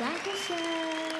Terima.